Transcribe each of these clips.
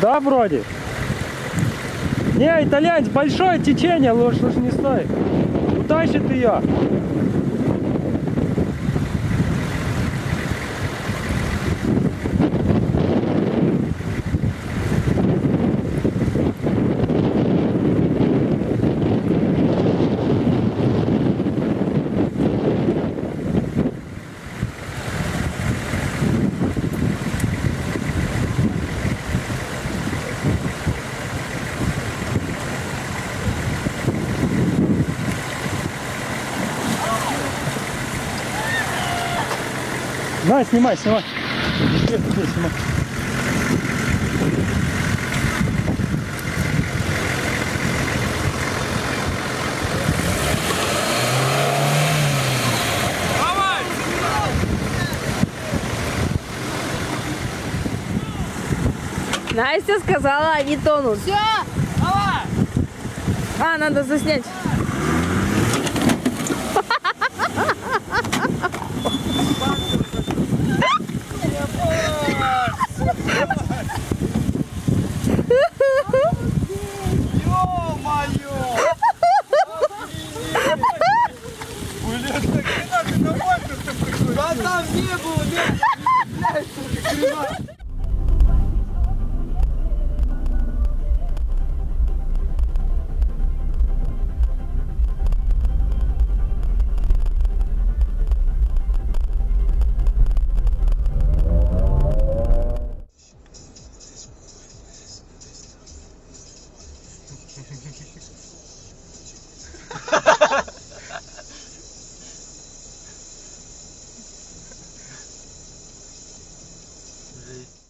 Да, вроде. Не, итальянец, большое течение, лучше уж не стоит. Утащит ее. На, снимай, снимай. Здесь, здесь, снимай. Настя сказала, они тонут. Все, давай. А, надо заснять. Ё-моё! Блин, так хрена ты нормально-то приходишь? Да там не было, нет! Блядь, сука,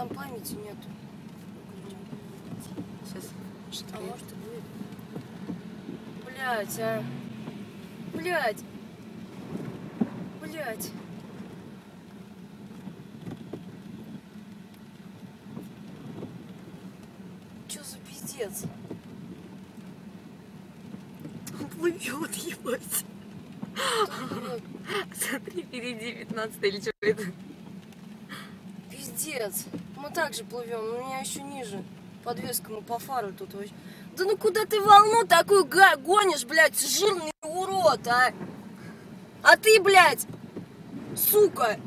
Там памяти нету. Сейчас. А может и будет. Блять, а. Блять. Блять. Чё за пиздец? Он плывет, ебать. Смотри, впереди 15 или что это? Пиздец. Мы также плывем, но у меня еще ниже. Подвеска, мы по фару тут. Да ну куда ты волну такую гонишь, блядь, жирный урод, а? А ты, блядь, сука.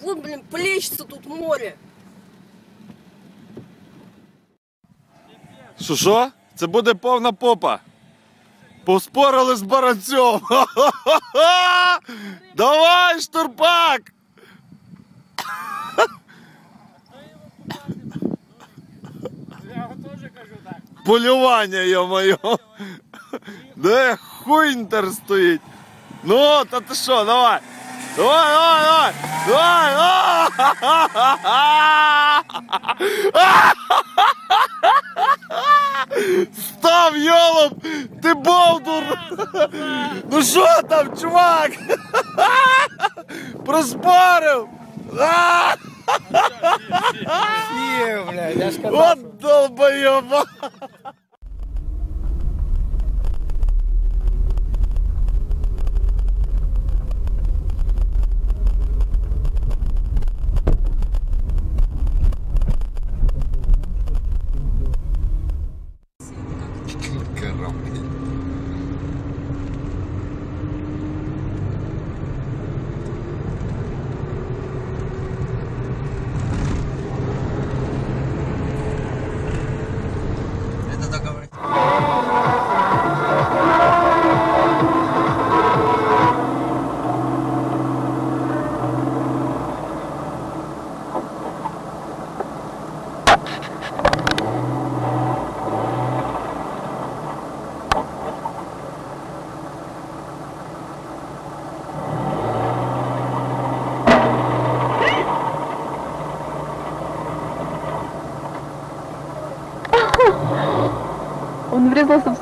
Вот, блин, плещется тут море. Що що? Це буде повна попа. Поспорили з баранцем. Давай, штурпак! Полювання, йо-моє. Де хуйнтер стоїть? Ну, та ти що, давай. Давай, давай, давай! Давай! Став, йолоп! Ти бовдур! Ну що там, чувак? Проспорив! А! Ні, блядь, я ж казав. От долбоєба! Он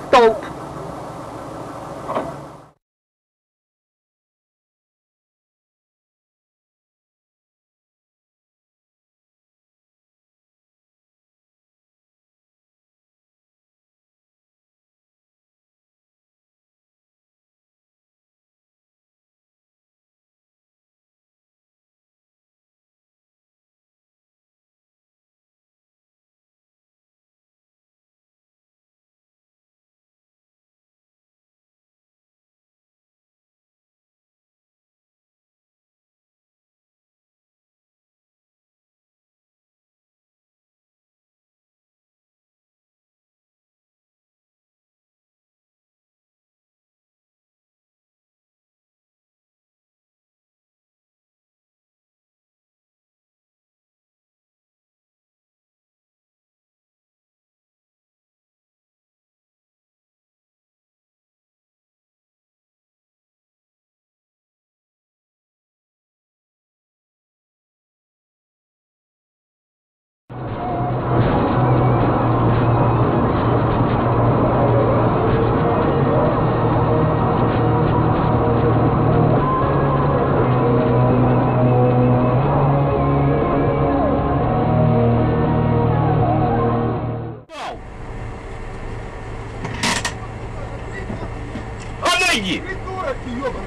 Отойди! Придурок ты, ёбаный!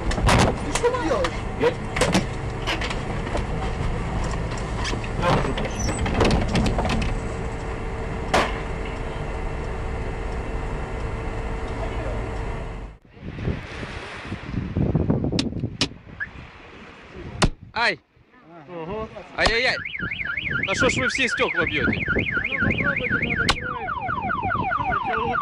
Ты что делаешь? Ай! Ай-яй-яй! А що ж ви всі стекла б'єте? Другой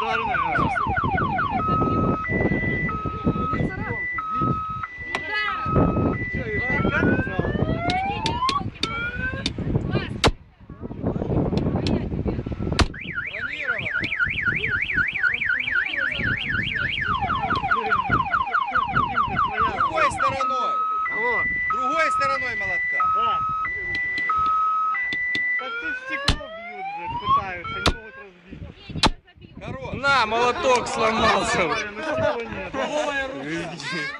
же, пытаются, не могут разбить. Хорош. На, молоток сломался. На стекло нет.